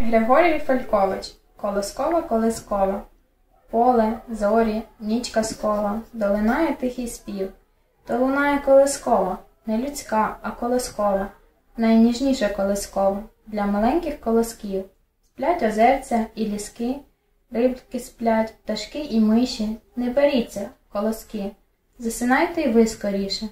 Григорій Фалькович Колоскова колискова. Поле, зорі, ніч казкова, долинає тихий спів. То лунає колискова, не людська, а колискова, найніжніша колискова для маленьких колосків. Сплять озерця і ліски, рибки сплять, пташки і миші. Не беріться, колоски. Засинайте й ви скоріше,